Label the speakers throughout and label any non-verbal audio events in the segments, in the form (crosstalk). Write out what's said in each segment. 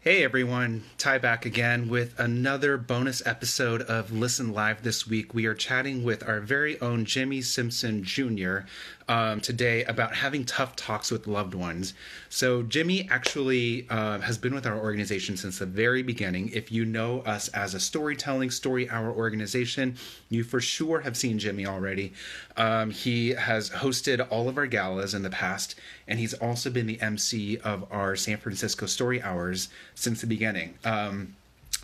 Speaker 1: Hey everyone, Ty back again with another bonus episode of Listen Live this week. We are chatting with our very own Jimmy Simpson Jr. Um, today about having tough talks with loved ones. So, Jimmy actually uh, has been with our organization since the very beginning. If you know us as a storytelling, story hour organization, you for sure have seen Jimmy already. Um, he has hosted all of our galas in the past, and he's also been the MC of our San Francisco Story Hours since the beginning. Um,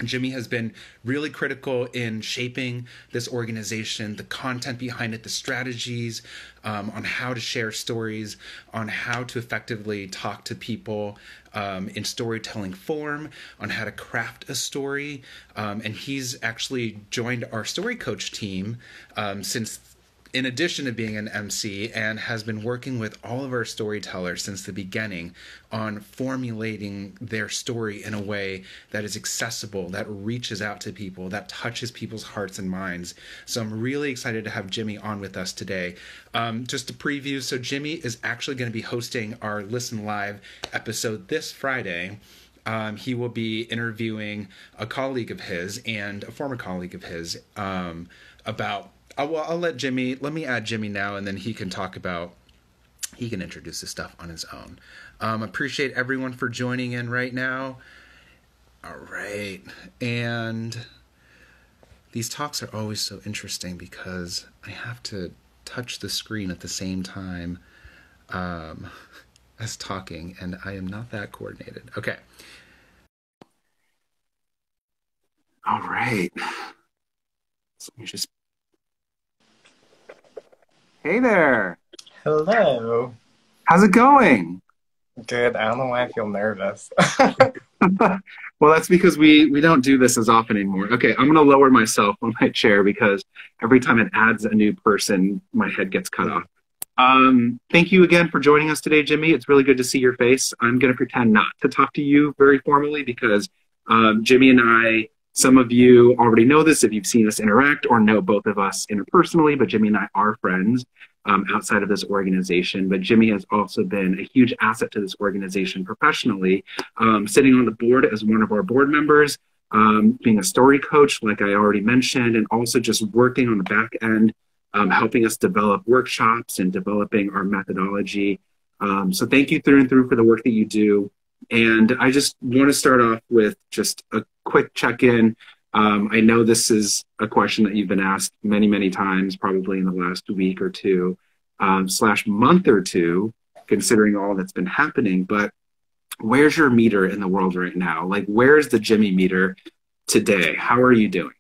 Speaker 1: Jimmy has been really critical in shaping this organization, the content behind it, the strategies um, on how to share stories, on how to effectively talk to people um, in storytelling form, on how to craft a story. Um, and he's actually joined our story coach team um, since in addition to being an MC, and has been working with all of our storytellers since the beginning on formulating their story in a way that is accessible, that reaches out to people, that touches people's hearts and minds. So I'm really excited to have Jimmy on with us today. Um, just to preview, so Jimmy is actually going to be hosting our Listen Live episode this Friday. Um, he will be interviewing a colleague of his and a former colleague of his um, about I'll, well, I'll let Jimmy. Let me add Jimmy now, and then he can talk about. He can introduce the stuff on his own. Um, appreciate everyone for joining in right now. All right, and these talks are always so interesting because I have to touch the screen at the same time um, (laughs) as talking, and I am not that coordinated. Okay. All right. Let me just Hey there.
Speaker 2: Hello.
Speaker 1: How's it going?
Speaker 2: Good. I don't know why I feel nervous. (laughs)
Speaker 1: well, that's because we we don't do this as often anymore. Okay, I'm gonna lower myself on my chair because every time it adds a new person, my head gets cut off. Um, thank you again for joining us today, Jimmy. It's really good to see your face. I'm gonna pretend not to talk to you very formally because um, Jimmy and I some of you already know this if you've seen us interact or know both of us interpersonally, but Jimmy and I are friends um, outside of this organization. But Jimmy has also been a huge asset to this organization professionally, um, sitting on the board as one of our board members, um, being a story coach, like I already mentioned, and also just working on the back end, um, helping us develop workshops and developing our methodology. Um, so thank you through and through for the work that you do. And I just want to start off with just a quick check in. Um, I know this is a question that you've been asked many, many times, probably in the last week or two, um, slash month or two, considering all that's been happening. But where's your meter in the world right now? Like, where's the Jimmy meter today? How are you doing?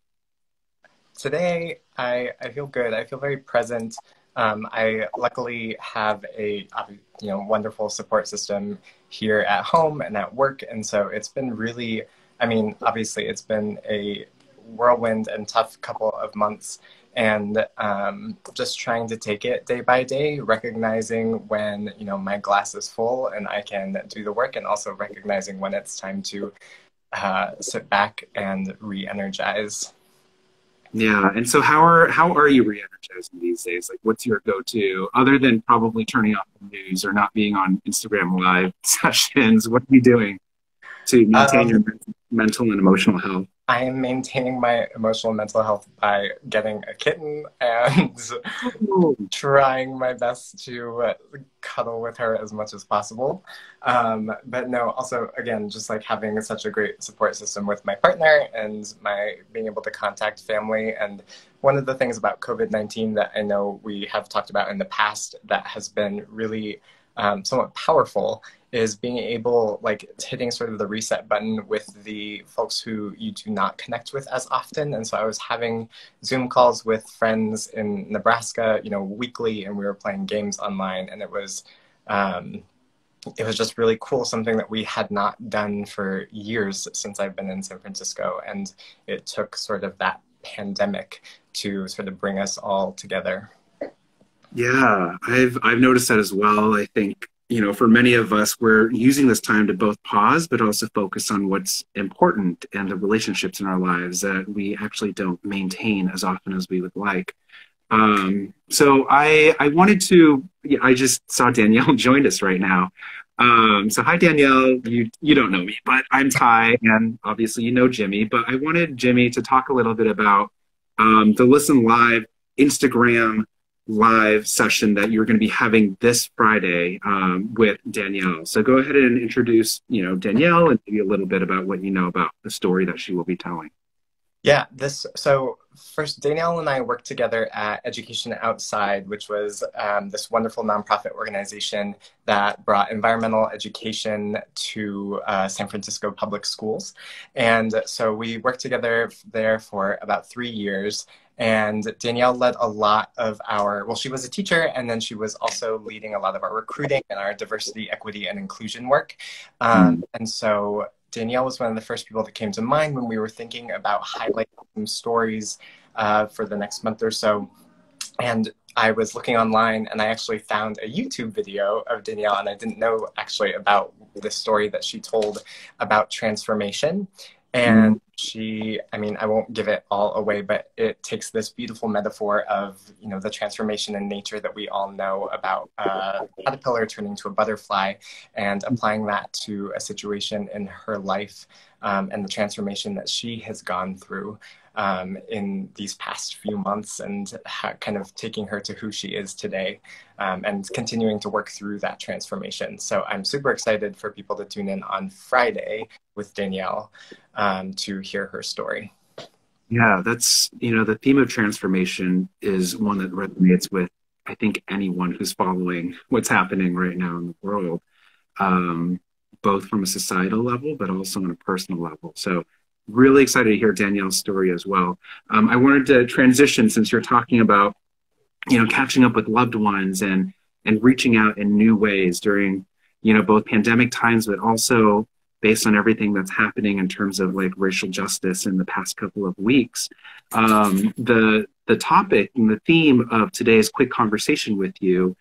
Speaker 2: Today, I, I feel good. I feel very present. Um, I luckily have a you know wonderful support system here at home and at work, and so it's been really. I mean, obviously, it's been a whirlwind and tough couple of months, and um, just trying to take it day by day, recognizing when you know my glass is full and I can do the work, and also recognizing when it's time to uh, sit back and re-energize.
Speaker 1: Yeah, and so how are how are you re-energizing these days? Like, what's your go-to other than probably turning off the news or not being on Instagram live (laughs) sessions? What are you doing to maintain um, your mental and emotional health?
Speaker 2: I am maintaining my emotional and mental health by getting a kitten and trying my best to uh, cuddle with her as much as possible. Um, but no, also again, just like having such a great support system with my partner and my being able to contact family. And one of the things about COVID nineteen that I know we have talked about in the past that has been really um, somewhat powerful is being able like hitting sort of the reset button with the folks who you do not connect with as often. And so i was having zoom calls with friends in nebraska you know weekly and we were playing games online. And it was um, it was just really cool something that we had not done for years since i've been in san francisco. And it took sort of that pandemic to sort of bring us all together.
Speaker 1: Yeah, I've I've noticed that as well. I think you know, for many of us, we're using this time to both pause, but also focus on what's important and the relationships in our lives that we actually don't maintain as often as we would like. Um, so I I wanted to. I just saw Danielle (laughs) joined us right now. Um, so hi Danielle, you you don't know me, but I'm Ty, and obviously you know Jimmy. But I wanted Jimmy to talk a little bit about um, the Listen Live Instagram live session that you're going to be having this Friday um, with Danielle. So go ahead and introduce you know Danielle and maybe a little bit about what you know about the story that she will be telling.
Speaker 2: Yeah, this so first Danielle and I worked together at Education Outside, which was um, this wonderful nonprofit organization that brought environmental education to uh, San Francisco public schools. And so we worked together there for about three years. And Danielle led a lot of our, well, she was a teacher and then she was also leading a lot of our recruiting and our diversity, equity, and inclusion work. Um, mm. And so Danielle was one of the first people that came to mind when we were thinking about highlighting some stories uh, for the next month or so. And I was looking online and I actually found a YouTube video of Danielle, and I didn't know actually about the story that she told about transformation. Mm-hmm. And she, I mean, I won't give it all away, but it takes this beautiful metaphor of, you know, the transformation in nature that we all know about a caterpillar turning to a butterfly and mm-hmm. applying that to a situation in her life um, and the transformation that she has gone through um, in these past few months and kind of taking her to who she is today um, and continuing to work through that transformation. So I'm super excited for people to tune in on Friday with Danielle um, to hear her story.
Speaker 1: Yeah, that's, you know, the theme of transformation is one that resonates with, I think, anyone who's following what's happening right now in the world, um, both from a societal level, but also on a personal level. So really excited to hear Danielle's story as well. Um, I wanted to transition since you're talking about, you know, catching up with loved ones and and reaching out in new ways during, you know, both pandemic times, but also based on everything that's happening in terms of like racial justice in the past couple of weeks. Um, the the topic and the theme of today's quick conversation with you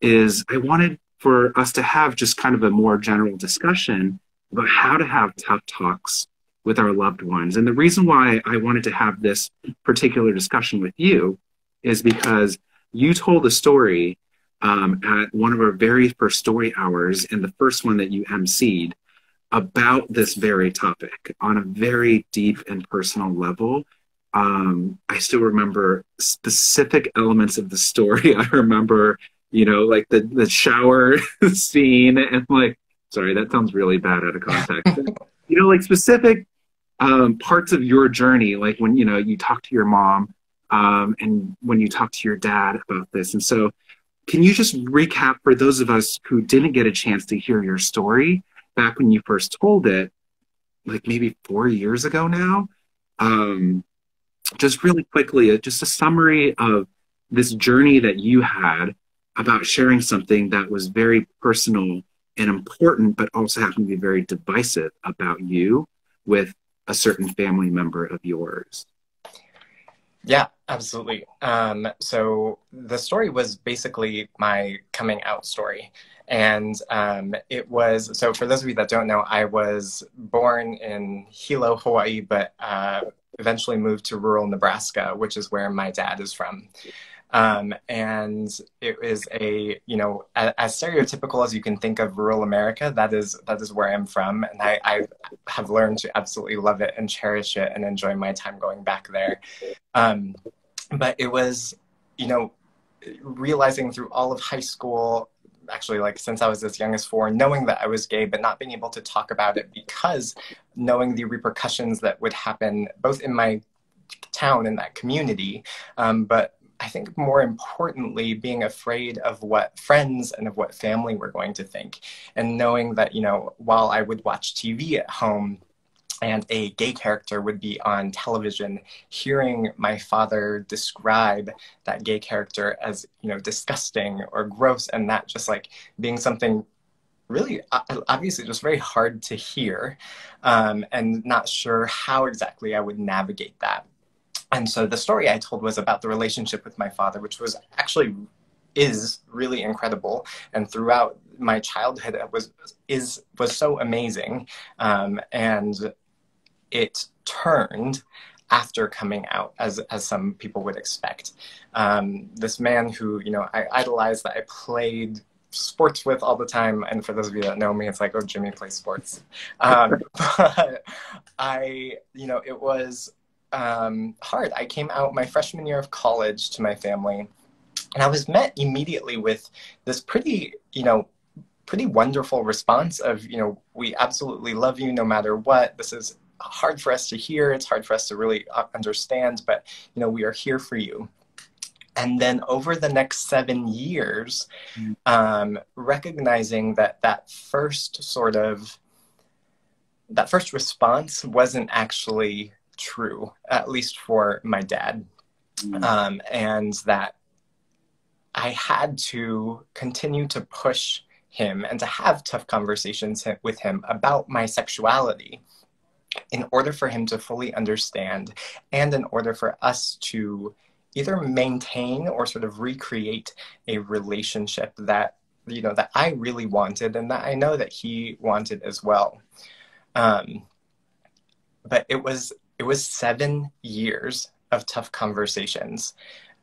Speaker 1: is I wanted for us to have just kind of a more general discussion about how to have tough talks with our loved ones. And the reason why I wanted to have this particular discussion with you is because you told a story um, at one of our very first story hours, and the first one that you emceed about this very topic on a very deep and personal level. Um, I still remember specific elements of the story. (laughs) I remember, you know, like the, the shower (laughs) scene, and like, sorry, that sounds really bad out of context. (laughs) you know, like specific um, parts of your journey, like when you know you talk to your mom um, and when you talk to your dad about this. And so, can you just recap for those of us who didn't get a chance to hear your story back when you first told it, like maybe four years ago now? Um, just really quickly, uh, just a summary of this journey that you had about sharing something that was very personal and important, but also happened to be very divisive about you with a certain family member of yours.
Speaker 2: Yeah, absolutely. Um, so the story was basically my coming out story. And um, it was so for those of you that don't know, I was born in Hilo, Hawaii, but uh, eventually moved to rural Nebraska, which is where my dad is from. Um, and it is a, you know, as, as, stereotypical as you can think of rural America, that is, that is where I'm from. And I, I have learned to absolutely love it and cherish it and enjoy my time going back there. Um, but it was, you know, realizing through all of high school, actually like since I was as young as four, knowing that I was gay, but not being able to talk about it because knowing the repercussions that would happen both in my town in that community, um, but I think more importantly, being afraid of what friends and of what family were going to think. And knowing that, you know, while I would watch TV at home, and a gay character would be on television hearing my father describe that gay character as you know disgusting or gross and that just like being something really obviously just very hard to hear um, and not sure how exactly i would navigate that and so the story I told was about the relationship with my father, which was actually is really incredible. And throughout my childhood, it was is was so amazing, um, and it turned after coming out, as as some people would expect. Um, this man who you know I idolized, that I played sports with all the time. And for those of you that know me, it's like, oh, Jimmy plays sports. Um, (laughs) but I, you know, it was um, hard. I came out my freshman year of college to my family, and I was met immediately with this pretty, you know, pretty wonderful response of, you know, we absolutely love you no matter what. This is hard for us to hear. It's hard for us to really uh, understand, but, you know, we are here for you. And then over the next seven years, mm. um, recognizing that that first sort of that first response wasn't actually true, at least for my dad. Mm. Um, and that I had to continue to push him and to have tough conversations with him about my sexuality in order for him to fully understand and in order for us to either maintain or sort of recreate a relationship that you know that I really wanted and that I know that he wanted as well. Um, but it was it was seven years of tough conversations,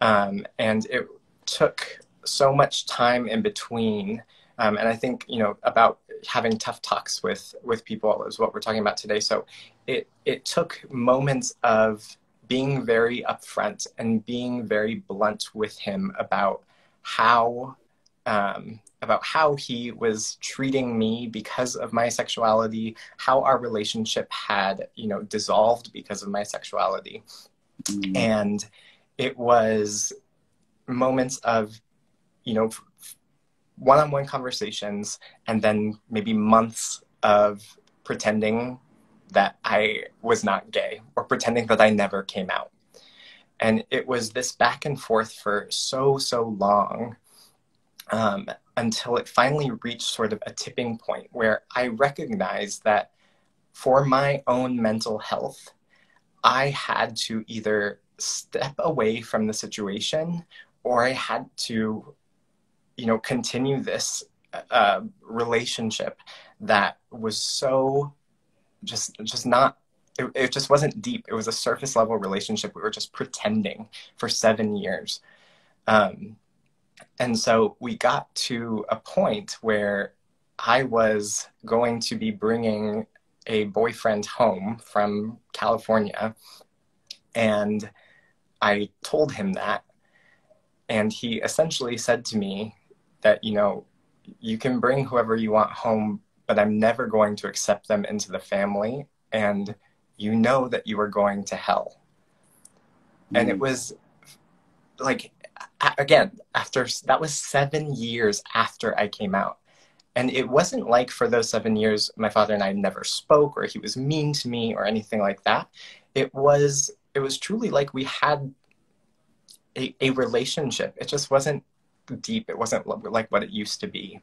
Speaker 2: um, and it took so much time in between. Um, and I think you know about having tough talks with with people is what we're talking about today. So it it took moments of being very upfront and being very blunt with him about how um, about how he was treating me because of my sexuality, how our relationship had you know dissolved because of my sexuality, mm. and it was moments of you know one-on-one conversations and then maybe months of pretending that I was not gay or pretending that I never came out. And it was this back and forth for so, so long um, until it finally reached sort of a tipping point where I recognized that for my own mental health, I had to either step away from the situation or I had to, you know, continue this uh, relationship that was so just just not it, it just wasn't deep. It was a surface level relationship. We were just pretending for seven years. Um, and so we got to a point where i was going to be bringing a boyfriend home from california and i told him that and he essentially said to me that you know you can bring whoever you want home but I'm never going to accept them into the family. And you know that you are going to hell. Mm. And it mm. was like, again, after that was seven years after I came out. And it wasn't like for those seven years, my father and I never spoke or he was mean to me or anything like that. It was, it was truly like we had a, a relationship. It just wasn't deep. It wasn't like what it used to be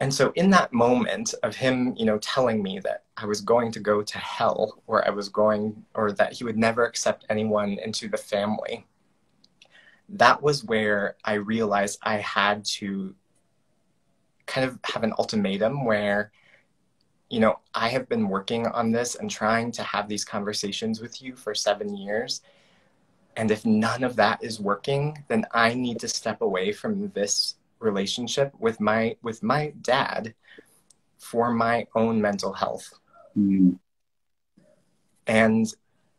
Speaker 2: and so in that moment of him you know telling me that i was going to go to hell or i was going or that he would never accept anyone into the family that was where i realized i had to kind of have an ultimatum where you know i have been working on this and trying to have these conversations with you for seven years. And if none of that is working then i need to step away from this relationship with my with my dad for my own mental health. Mm. and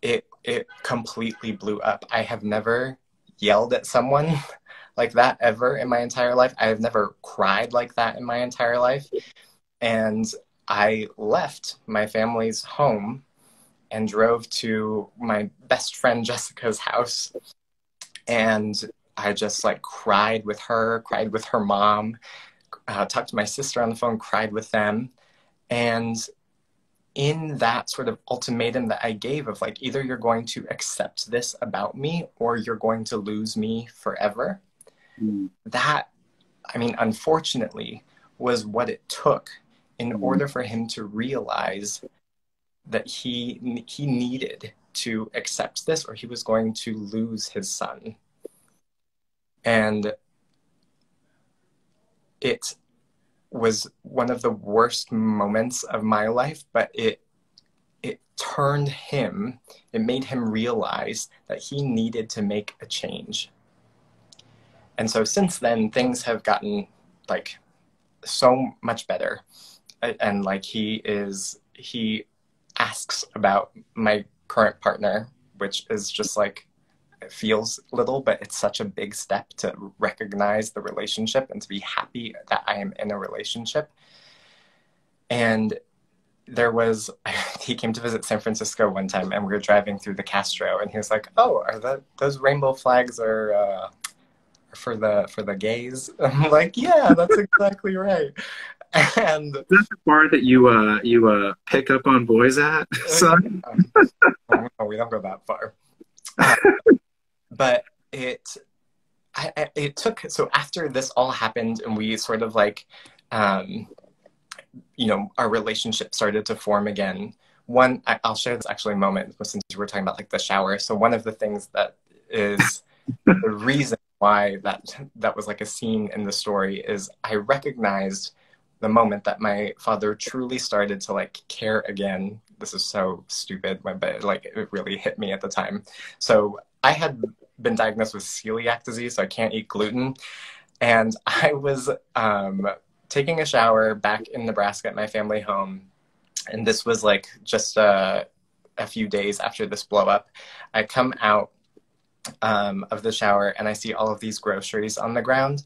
Speaker 2: it it completely blew up. I have never yelled at someone (laughs) like that ever in my entire life. I have never cried like that in my entire life. And i left my family's home and drove to my best friend jessica's house. And I just like cried with her, cried with her mom, uh, talked to my sister on the phone, cried with them. And in that sort of ultimatum that I gave of like, either you're going to accept this about me or you're going to lose me forever, mm. that, I mean, unfortunately, was what it took in mm. order for him to realize that he he needed to accept this or he was going to lose his son and it was one of the worst moments of my life, but it it turned him, it made him realize that he needed to make a change. and so since then, things have gotten like so much better. And like he is, he asks about my current partner, which is just like, it feels little, but it's such a big step to recognize the relationship and to be happy that I am in a relationship. And there was (laughs) he came to visit San Francisco one time and we were driving through the Castro and he was like, "Oh, are that those rainbow flags are uh, for the for the gays?" (laughs) I'm like, "Yeah, that's exactly right." (laughs) And
Speaker 1: that's the bar that you uh you uh pick up on boys at, son.
Speaker 2: um, no, we don't go that far. But it I, it took so after this all happened and we sort of like um you know our relationship started to form again one I, will share this actually a moment since we were talking about like the shower. So one of the things that is (laughs) the reason why that that was like a scene in the story is i recognized the moment that my father truly started to like care again this is so stupid but like it really hit me at the time so i had been diagnosed with celiac disease so i can't eat gluten and (laughs) i was um, taking a shower back in Nebraska at my family home. And this was like just a, a few days after this blow up. I come out um, of the shower and I see all of these groceries on the ground.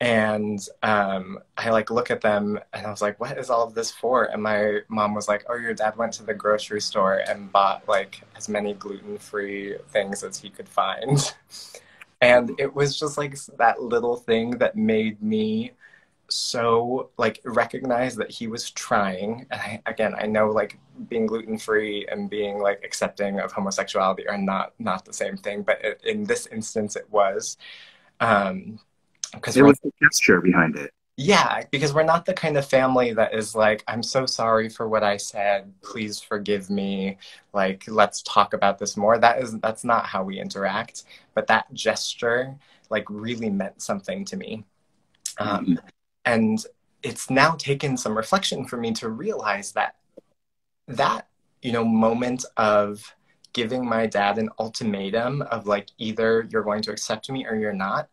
Speaker 2: And um, I like look at them and I was like, what is all of this for? And my mom was like, oh, your dad went to the grocery store and bought like as many gluten free things as he could find. (laughs) and it was just like that little thing that made me so like recognize that he was trying and I, again i know like being gluten free and being like accepting of homosexuality are not not the same thing but it, in this instance it was um
Speaker 1: because there was a gesture behind it.
Speaker 2: Yeah because we're not the kind of family that is like i'm so sorry for what i said. Please forgive me. Like let's talk about this more. That is that's not how we interact. But that gesture like really meant something to me. Um, mm-hmm. And it's now taken some reflection for me to realize that that, you know, moment of giving my dad an ultimatum of like either you're going to accept me or you're not,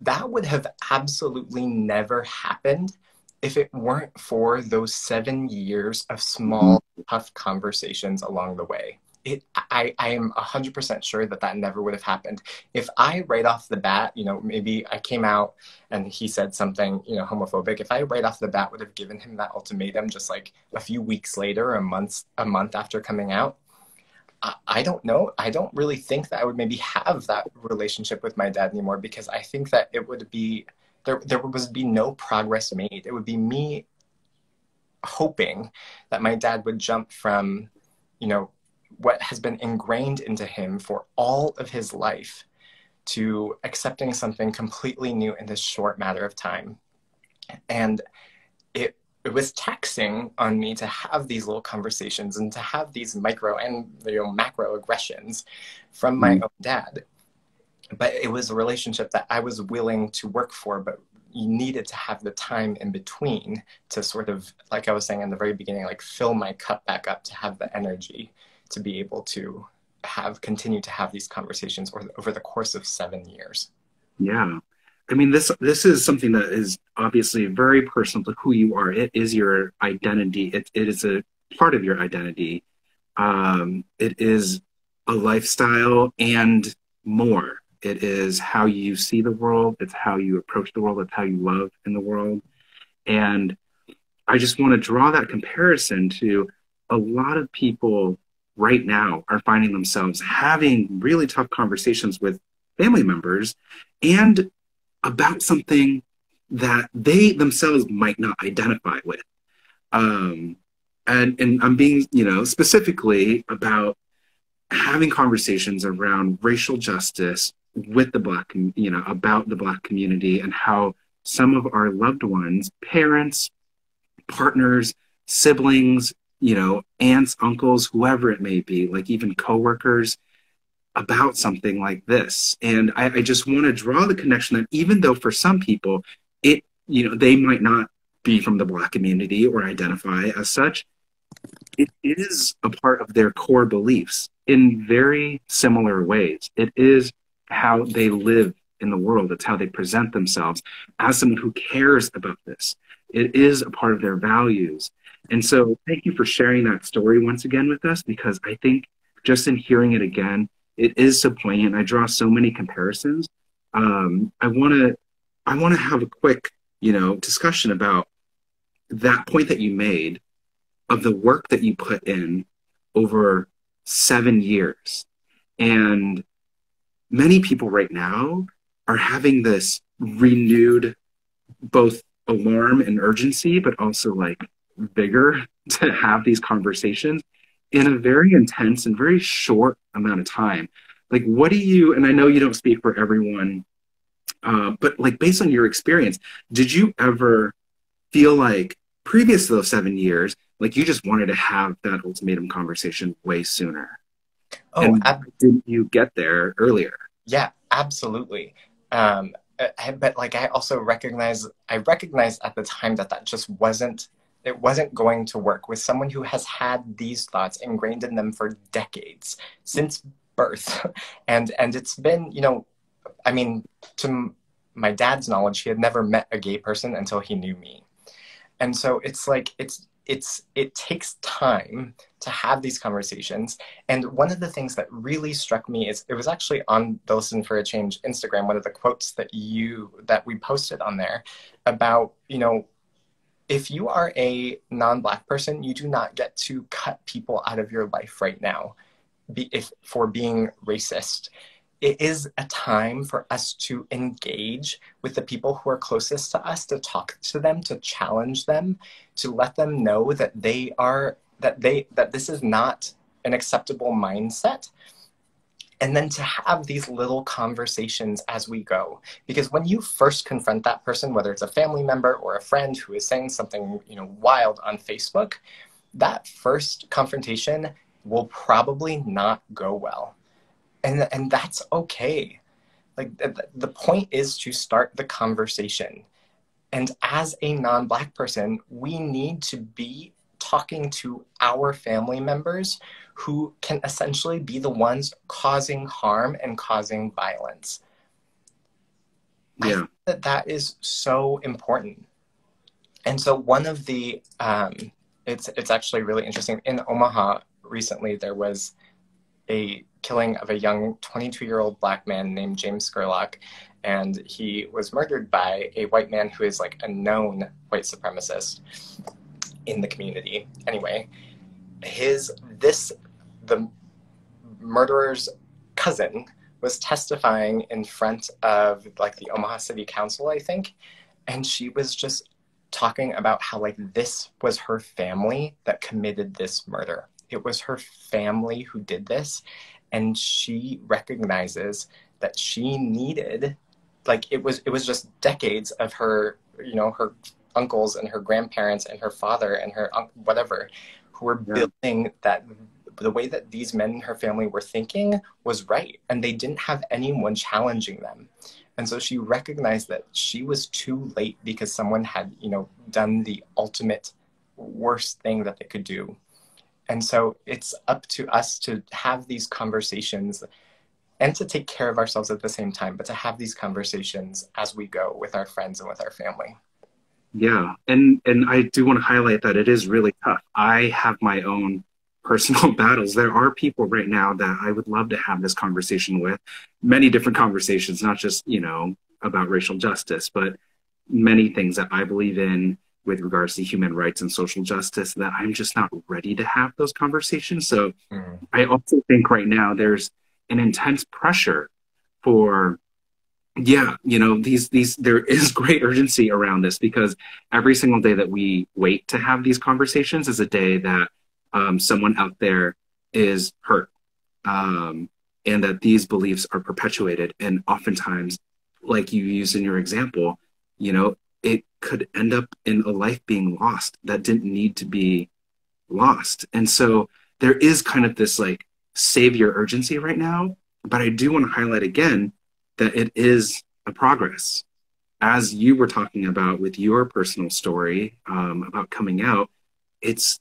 Speaker 2: that would have absolutely never happened if it weren't for those seven years of small, mm-hmm. tough conversations along the way. It I, I am 100% sure that that never would have happened. If i right off the bat you know maybe i came out and he said something you know homophobic if i right off the bat would have given him that ultimatum just like a few weeks later a month a month after coming out I, don't know i don't really think that i would maybe have that relationship with my dad anymore because i think that it would be there there would be no progress made it would be me hoping that my dad would jump from you know what has been ingrained into him for all of his life to accepting something completely new in this short matter of time. And it, it was taxing on me to have these little conversations and to have these micro and you know, macro aggressions from my mm. own dad. But it was a relationship that I was willing to work for, but you needed to have the time in between to sort of, like I was saying in the very beginning, like fill my cup back up to have the energy to be able to have continue to have these conversations over, over the course of seven years.
Speaker 1: Yeah. I mean, this this is something that is obviously very personal to who you are. It is your identity. It, it is a part of your identity. Um, it is a lifestyle and more. It is how you see the world. It's how you approach the world. It's how you love in the world. And I just want to draw that comparison to a lot of people right now are finding themselves having really tough conversations with family members and about something that they themselves might not identify with. Um, and, and I'm being, you know, specifically about having conversations around racial justice with the black, you know, about the black community and how some of our loved ones, parents, partners, siblings, you know, aunts, uncles, whoever it may be, like even coworkers, about something like this. And I, I just want to draw the connection that even though for some people, it, you know, they might not be from the Black community or identify as such, it is a part of their core beliefs in very similar ways. It is how they live in the world. It's how they present themselves as someone who cares about this. It is a part of their values. And so thank you for sharing that story once again with us because I think just in hearing it again, it is so poignant. I draw so many comparisons. Um, I want to I want to have a quick, you know, discussion about that point that you made of the work that you put in over seven years. And many people right now are having this renewed both alarm and urgency, but also like vigor (laughs) to have these conversations in a very intense and very short amount of time. Like, what do you, and I know you don't speak for everyone, uh, but like based on your experience, did you ever feel like previous to those seven years, like you just wanted to have that ultimatum conversation way sooner? Oh, and ab- did you get there earlier?
Speaker 2: Yeah, absolutely. Um, uh, but like I also recognize, I recognized at the time that that just wasn't it wasn't going to work with someone who has had these thoughts ingrained in them for decades since birth. (laughs) And and it's been you know i mean to my dad's knowledge he had never met a gay person until he knew me. And so it's like it's it's it takes time to have these conversations. And one of the things that really struck me is it was actually on the listen for a change instagram one of the quotes that you that we posted on there about you know if you are a non-black person you do not get to cut people out of your life right now be, if for being racist. It is a time for us to engage with the people who are closest to us to talk to them to challenge them to let them know that they are that they that this is not an acceptable mindset and then to have these little conversations as we go. Because when you first confront that person whether it's a family member or a friend who is saying something you know wild on facebook that first confrontation will probably not go well. And and that's okay. Like the, the point is to start the conversation. And as a non-black person we need to be talking to our family members who can essentially be the ones causing harm and causing violence. Yeah. that that is so important. And so one of the, um, it's, it's actually really interesting. In Omaha recently, there was a killing of a young 22 year old black man named James Scurlock. And he was murdered by a white man who is like a known white supremacist in the community. Anyway, his this the murderer's cousin was testifying in front of like the Omaha City Council, I think, and she was just talking about how like this was her family that committed this murder. It was her family who did this, and she recognizes that she needed like it was it was just decades of her you know her uncles and her grandparents and her father and her whatever who were yeah. building that the way that these men in her family were thinking was right and they didn't have anyone challenging them. And so she recognized that she was too late because someone had you know done the ultimate worst thing that they could do. And so it's up to us to have these conversations and to take care of ourselves at the same time but to have these conversations as we go with our friends and with our family
Speaker 1: yeah and and i do want to highlight that it is really tough i have my own personal (laughs) battles. There are people right now that I would love to have this conversation with, many different conversations, not just, you know, about racial justice, but many things that I believe in with regards to human rights and social justice that I'm just not ready to have those conversations. So mm. I also think right now there's an intense pressure for yeah you know these these there is (laughs) great urgency around this because every single day that we wait to have these conversations is a day that um, someone out there is hurt um, and that these beliefs are perpetuated. And oftentimes like you used in your example you know it could end up in a life being lost that didn't need to be lost. And so there is kind of this like savior urgency right now but i do want to highlight again that it is a progress as you were talking about with your personal story um, about coming out it's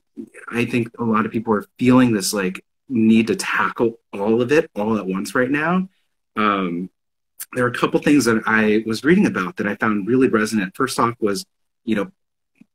Speaker 1: I think a lot of people are feeling this like need to tackle all of it all at once right now. Um, there are a couple things that I was reading about that I found really resonant. First off was, you know,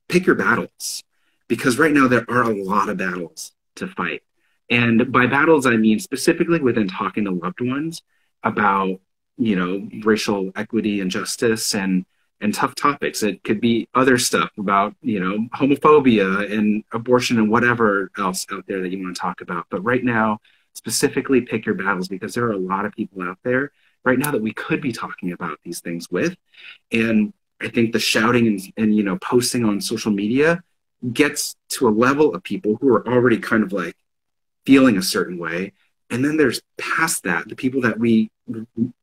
Speaker 1: pick your battles because right now there are a lot of battles to fight. And by battles, I mean specifically within talking to loved ones about, you know, racial equity and justice and and tough topics. It could be other stuff about, you know, homophobia and abortion and whatever else out there that you want to talk about. But right now, specifically pick your battles because there are a lot of people out there right now that we could be talking about these things with. And I think the shouting and, and you know, posting on social media gets to a level of people who are already kind of like feeling a certain way. And then there's past that, the people that we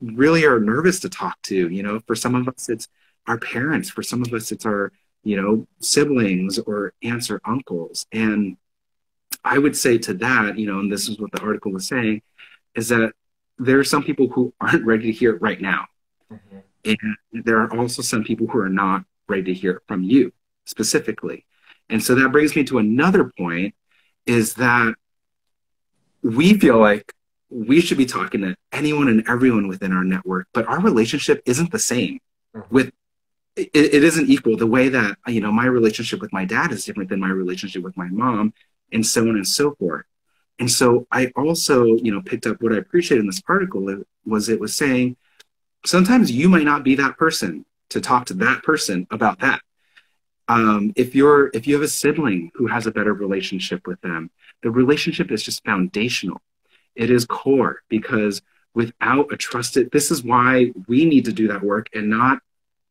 Speaker 1: really are nervous to talk to. You know, for some of us, it's our parents. For some of us, it's our, you know, siblings or aunts or uncles. And I would say to that, you know, and this is what the article was saying, is that there are some people who aren't ready to hear it right now. Mm-hmm. And there are also some people who are not ready to hear it from you specifically. And so that brings me to another point is that we feel like we should be talking to anyone and everyone within our network, but our relationship isn't the same mm-hmm. with it, it isn't equal. The way that you know my relationship with my dad is different than my relationship with my mom and so on and so forth. And so i also you know picked up what i appreciated in this article was it was saying sometimes you might not be that person to talk to that person about that um, if you're if you have a sibling who has a better relationship with them the relationship is just foundational. It is core because without a trusted this is why we need to do that work and not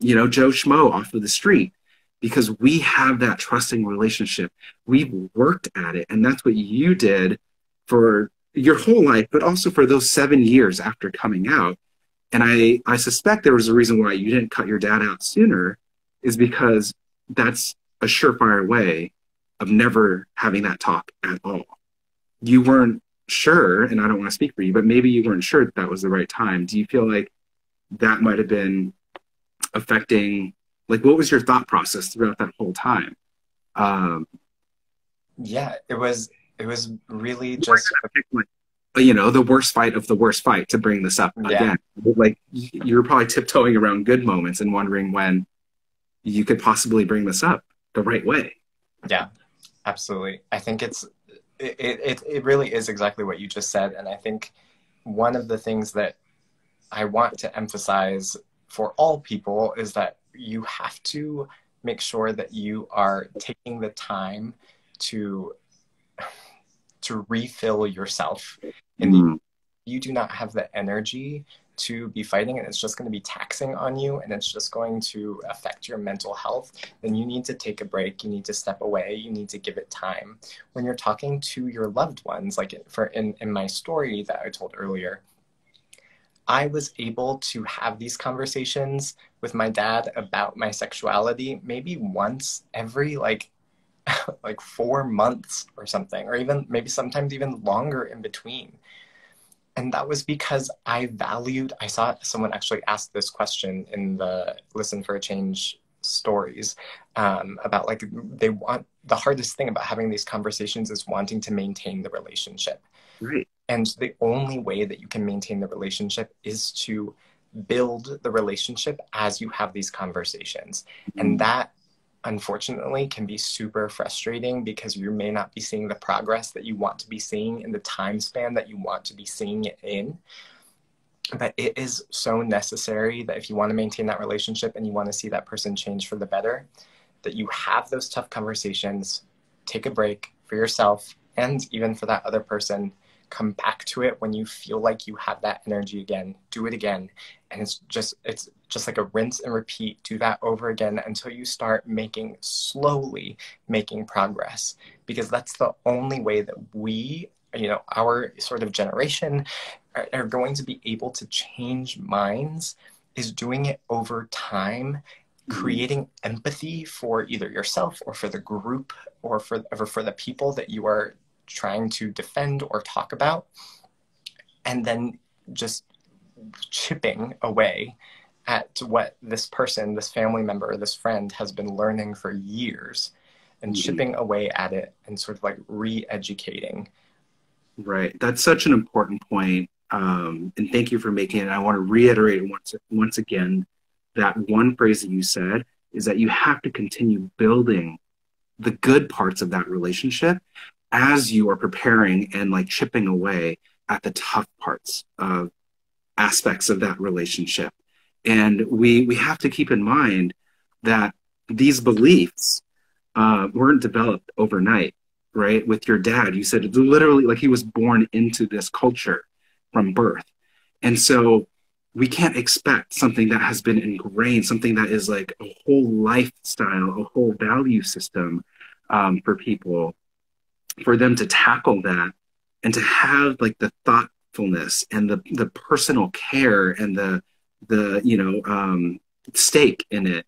Speaker 1: you know joe schmo off of the street because we have that trusting relationship. We've worked at it and that's what you did for your whole life but also for those seven years after coming out. And i i suspect there was a reason why you didn't cut your dad out sooner is because that's a surefire way of never having that talk at all. You weren't sure, and I don't want to speak for you, but maybe you weren't sure that that was the right time. Do you feel like that might have been affecting, like, what was your thought process throughout that whole time? Um,
Speaker 2: yeah, it was, it was really just,
Speaker 1: you know, the worst fight of the worst fight to bring this up yeah. again. Like, you were probably tiptoeing around good moments and wondering when you could possibly bring this up the right way.
Speaker 2: Yeah, absolutely. I think it's it, it, it really is exactly what you just said. And I think one of the things that I want to emphasize for all people is that you have to make sure that you are taking the time to to refill yourself and mm-hmm. you do not have the energy to be fighting and it's just going to be taxing on you and it's just going to affect your mental health, then you need to take a break. You need to step away. You need to give it time. When you're talking to your loved ones, like for in, in my story that I told earlier, I was able to have these conversations with my dad about my sexuality maybe once every like (laughs) like 4 months or something or even maybe sometimes even longer in between and that was because I valued, I saw someone actually ask this question in the Listen for a Change stories um, about like they want the hardest thing about having these conversations is wanting to maintain the relationship.
Speaker 1: Right.
Speaker 2: And the only way that you can maintain the relationship is to build the relationship as you have these conversations. Mm-hmm. And that unfortunately can be super frustrating because you may not be seeing the progress that you want to be seeing in the time span that you want to be seeing it in. But it is so necessary that if you want to maintain that relationship and you want to see that person change for the better that you have those tough conversations take a break for yourself and even for that other person. Come back to it when you feel like you have that energy again. Do it again. And it's just it's just like a rinse and repeat do that over again until you start making slowly making progress because that's the only way that we you know our sort of generation are, are going to be able to change minds is doing it over time mm-hmm. creating empathy for either yourself or for the group or for or for the people that you are trying to defend or talk about and then just chipping away at what this person, this family member, this friend has been learning for years and mm-hmm. chipping away at it and sort of like re educating.
Speaker 1: Right. That's such an important point um, and thank you for making it. I want to reiterate once once again that one phrase that you said is that you have to continue building the good parts of that relationship as you are preparing and like chipping away at the tough parts of aspects of that relationship. And we we have to keep in mind that these beliefs uh, weren't developed overnight, right? With your dad, you said literally like he was born into this culture from birth. And so we can't expect something that has been ingrained, something that is like a whole lifestyle, a whole value system um, for people, for them to tackle that and to have like the thoughtfulness and the the personal care and the the you know um, stake in it.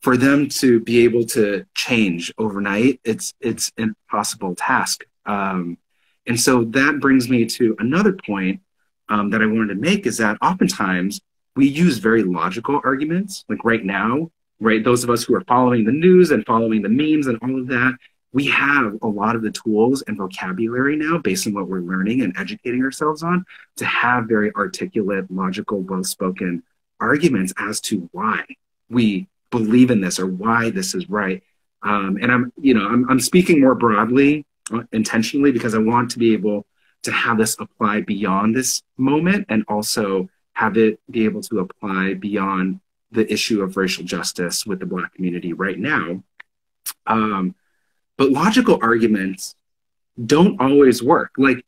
Speaker 1: For them to be able to change overnight it's it's an impossible task. Um, and so that brings me to another point um, that i wanted to make is that oftentimes we use very logical arguments. Like right now right those of us who are following the news and following the memes and all of that we have a lot of the tools and vocabulary now based on what we're learning and educating ourselves on to have very articulate logical well-spoken arguments as to why we believe in this or why this is right. Um, and I'm, you know, I'm, I'm speaking more broadly uh, intentionally because I want to be able to have this apply beyond this moment and also have it be able to apply beyond the issue of racial justice with the Black community right now. Um, but logical arguments don't always work. Like,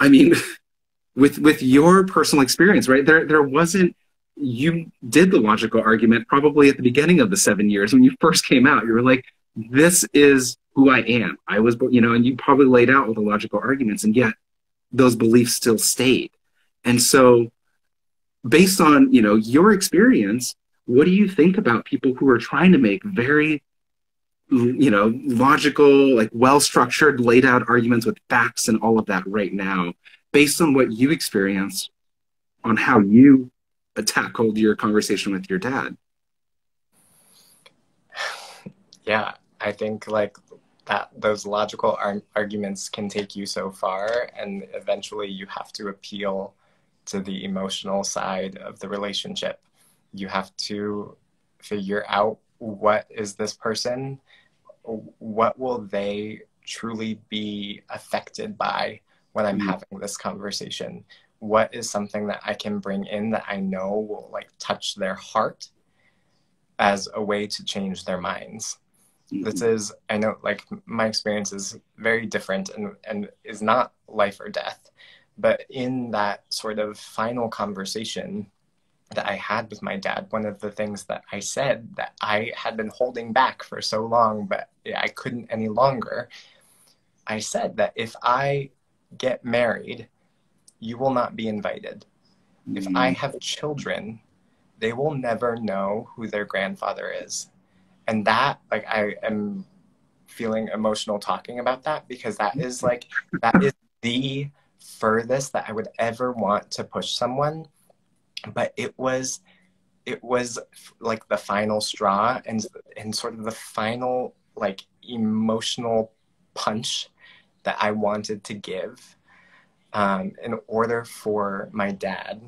Speaker 1: I mean, (laughs) with with your personal experience, right? There there wasn't you did the logical argument probably at the beginning of the seven years when you first came out. You were like, this is who I am. I was, you know, and you probably laid out all the logical arguments, and yet those beliefs still stayed. And so, based on you know your experience, what do you think about people who are trying to make very, you know, logical, like well structured, laid out arguments with facts and all of that right now, based on what you experienced on how you tackled your conversation with your dad?
Speaker 2: Yeah, I think like that those logical ar- arguments can take you so far and eventually you have to appeal to the emotional side of the relationship. You have to figure out what is this person? What will they truly be affected by when I'm mm-hmm. having this conversation? what is something that I can bring in that I know will like touch their heart as a way to change their minds. Mm-hmm. This is, I know, like my experience is very different and, and is not life or death. But in that sort of final conversation that I had with my dad, one of the things that I said that I had been holding back for so long, but I couldn't any longer, I said that if I get married, you will not be invited. If I mm. have children, they will never know who their grandfather is. And that, like, I am feeling emotional talking about that because that is like, that is the furthest that I would ever want to push someone. But it was, it was like the final straw and, and sort of the final, like, emotional punch that I wanted to give um, in order for my dad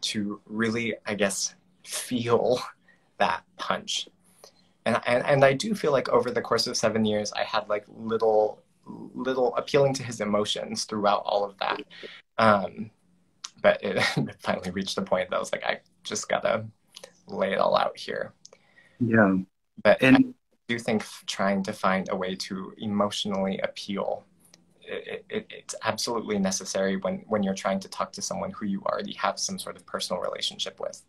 Speaker 2: to really, I guess, feel that punch. And, and, and I do feel like over the course of seven years, I had like little, little appealing to his emotions throughout all of that. Um, but it, (laughs) finally reached the point that I was like, I just gotta lay it all out here.
Speaker 1: Yeah.
Speaker 2: But and I do think trying to find a way to emotionally appeal it, it, it's absolutely necessary when when you're trying to talk to someone who you already have some sort of personal relationship with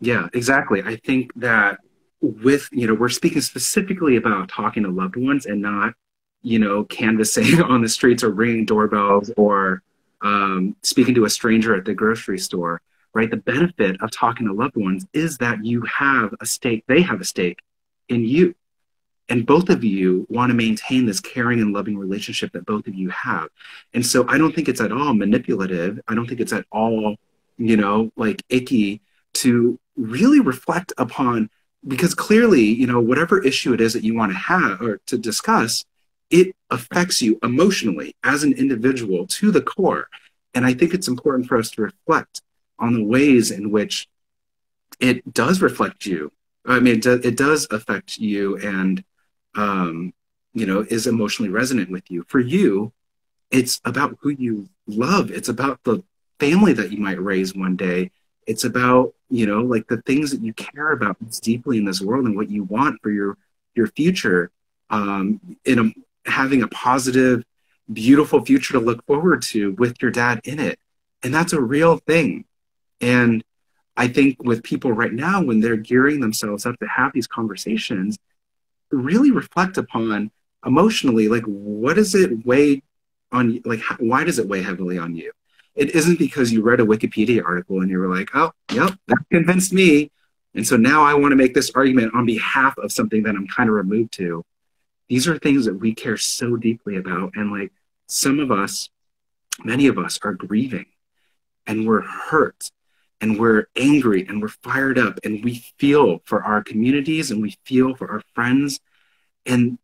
Speaker 1: yeah exactly i think that with you know we're speaking specifically about talking to loved ones and not you know canvassing (laughs) on the streets or ringing doorbells or um, speaking to a stranger at the grocery store right? The benefit of talking to loved ones is that you have a stake they have a stake in you. And both of you want to maintain this caring and loving relationship that both of you have. And so i don't think it's at all manipulative. I don't think it's at all you know like icky to really reflect upon because clearly you know whatever issue it is that you want to have or to discuss it affects you emotionally as an individual to the core And I think it's important for us to reflect on the ways in which it does reflect you. I mean, it, do, it does affect you and, um, you know, is emotionally resonant with you. For you, it's about who you love. It's about the family that you might raise one day. It's about, you know, like the things that you care about deeply in this world and what you want for your your future. Um, in a, having a positive, beautiful future to look forward to with your dad in it. And that's a real thing. And I think with people right now, when they're gearing themselves up to have these conversations, really reflect upon emotionally, like, what does it weigh on, you? like, why does it weigh heavily on you? It isn't because you read a Wikipedia article and you were like, oh, yep, that convinced me. And so now I want to make this argument on behalf of something that I'm kind of removed to. These are things that we care so deeply about. And like some of us, many of us are grieving and we're hurt and we're angry and we're fired up and we feel for our communities and we feel for our friends. And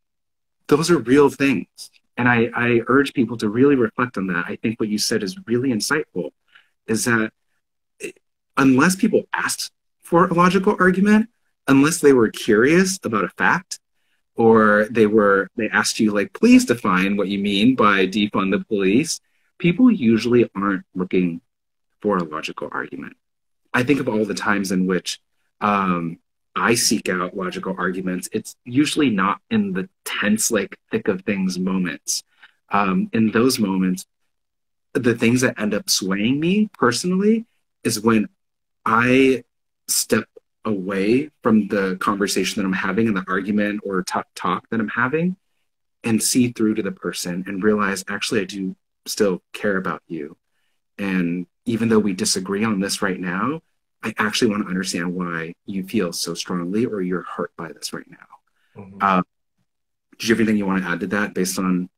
Speaker 1: those are real things. And I, I urge people to really reflect on that. I think what you said is really insightful is that eh, unless people asked for a logical argument, unless they were curious about a fact, or they were they asked you like please define what you mean by defund the police. People usually aren't looking for a logical argument. I think of all the times in which um, i seek out logical arguments it's usually not in the tense like thick of things moments. Um, in those moments the things that end up swaying me personally is when i step away from the conversation that I'm having and the argument or talk, talk that I'm having and see through to the person and realize actually I do still care about you. And even though we disagree on this right now, I actually want to understand why you feel so strongly or you're hurt by this right now. Mm-hmm. Uh, do you have anything you want to add to that based on?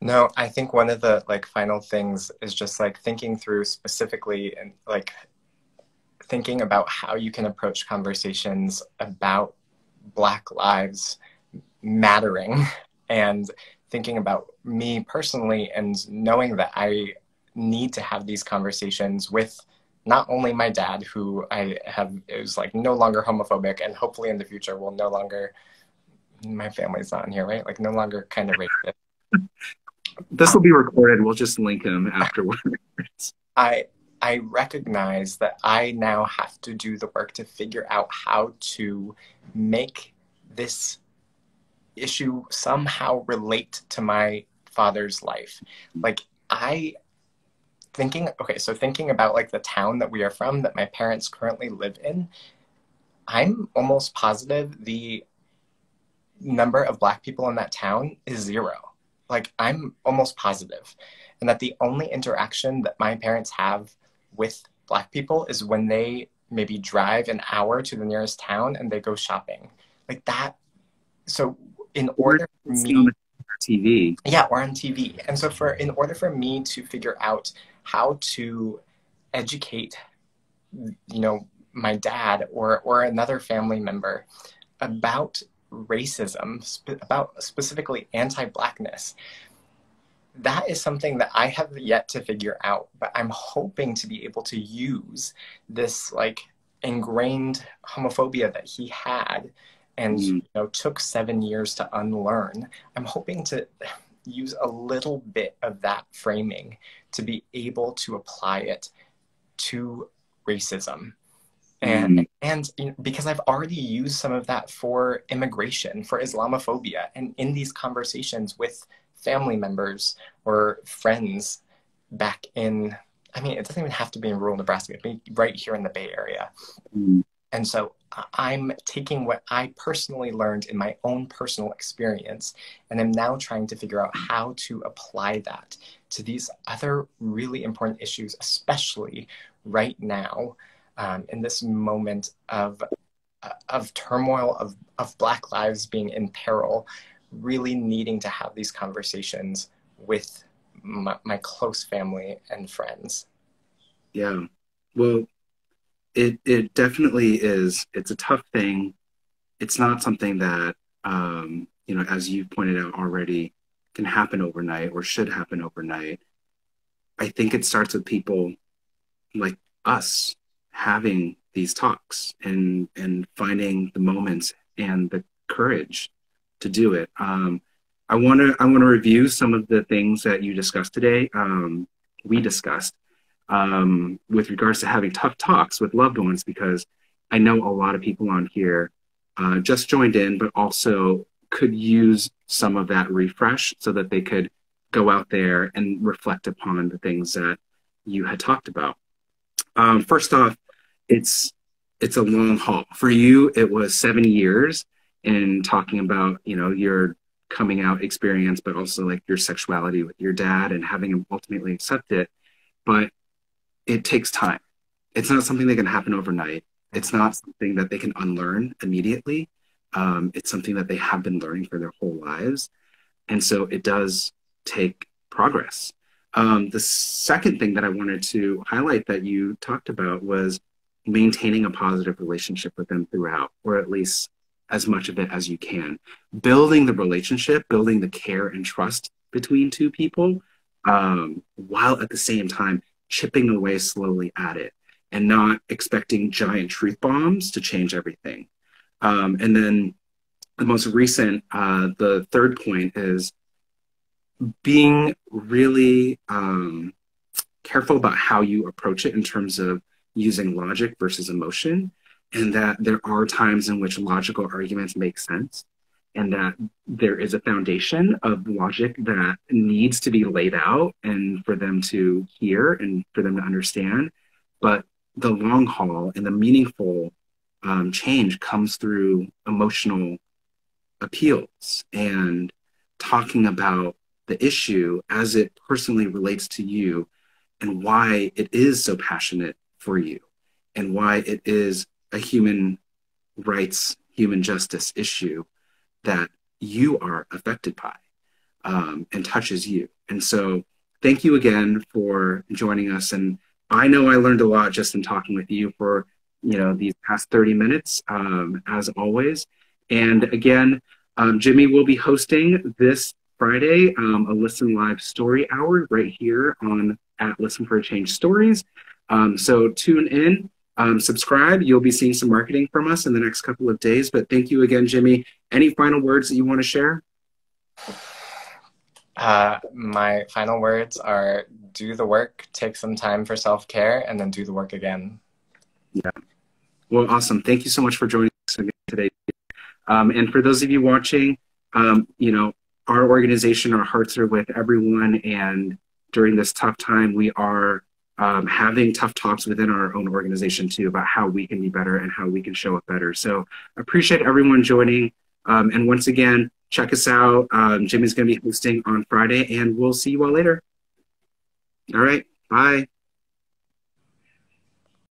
Speaker 2: No, I think one of the like final things is just like thinking through specifically and like thinking about how you can approach conversations about Black lives mattering (laughs) and thinking about me personally and knowing that I need to have these conversations with not only my dad, who I have is like no longer homophobic, and hopefully in the future will no longer. My family's not in here, right? Like no longer kind of racist. (laughs)
Speaker 1: this will be recorded. We'll just link him afterwards.
Speaker 2: I I recognize that I now have to do the work to figure out how to make this issue somehow relate to my father's life. Like, I thinking, okay, so thinking about like the town that we are from, that my parents currently live in, I'm almost positive the number of black people in that town is zero. Like, I'm almost positive. And that the only interaction that my parents have with black people is when they maybe drive an hour to the nearest town and they go shopping. Like that so in order for me
Speaker 1: tv
Speaker 2: yeah or on tv and so for in order for me to figure out how to educate you know my dad or or another family member about racism sp- about specifically anti-blackness that is something that I have yet to figure out, but I'm hoping to be able to use this like ingrained homophobia that he had and mm. you know took 7 years to unlearn. I'm hoping to use a little bit of that framing to be able to apply it to racism. And, mm. and you know, because I've already used some of that for immigration, for Islamophobia, and in these conversations with family members or friends back in I mean, it doesn't even have to be in rural Nebraska. It be right here in the Bay Area. Mm. And so I'm taking what I personally learned in my own personal experience, and I'm now trying to figure out how to apply that to these other really important issues, especially right now um, in this moment of uh, of turmoil of of Black lives being in peril really needing to have these conversations with my, my close family and friends.
Speaker 1: Yeah. Well, it it definitely is. It's a tough thing. It's not something that um, you know, as you pointed out already, can happen overnight or should happen overnight. I think it starts with people like us having these talks and and finding the moments and the courage to do it. Um, I want to I want to review some of the things that you discussed today. Um, we discussed um, with regards to having tough talks with loved ones because I know a lot of people on here uh, just joined in, but also could use some of that refresh so that they could go out there and reflect upon the things that you had talked about. Um, first off, it's it's a long haul for you. It was seven years in talking about you know your coming out experience, but also like your sexuality with your dad and having him ultimately accept it. But it takes time. It's not something that can happen overnight. It's not something that they can unlearn immediately. Um, it's something that they have been learning for their whole lives. And so it does take progress. Um, the second thing that I wanted to highlight that you talked about was maintaining a positive relationship with them throughout, or at least as much of it as you can. Building the relationship, building the care and trust between two people, um, while at the same time chipping away slowly at it and not expecting giant truth bombs to change everything. Um, and then the most recent, uh, the third point is being really um, careful about how you approach it in terms of using logic versus emotion, and that there are times in which logical arguments make sense, and that there is a foundation of logic that needs to be laid out and for them to hear and for them to understand. But the long haul and the meaningful um, change comes through emotional appeals and talking about the issue as it personally relates to you and why it is so passionate for you and why it is a human rights, human justice issue that you are affected by um, and touches you. And so, thank you again for joining us. And I know I learned a lot just in talking with you for you know these past 30 minutes, um, as always. And again, um, Jimmy will be hosting this Friday um, a Listen Live Story Hour right here on at Listen for a Change Stories. Um, so tune in um, subscribe. You'll be seeing some marketing from us in the next couple of days. But thank you again, Jimmy. Any final words that you want to share?
Speaker 2: Uh, my final words are do the work, take some time for self care, and then do the work again.
Speaker 1: Yeah. Well, awesome. Thank you so much for joining us again today. Um, and for those of you watching, um, you know, our organization, our hearts are with everyone. And during this tough time, we are um, having tough talks within our own organization too about how we can be better and how we can show up better. So appreciate everyone joining. Um, and once again, check us out. Um, Jimmy's going to be hosting on Friday, and we'll see you all later. All right. Bye.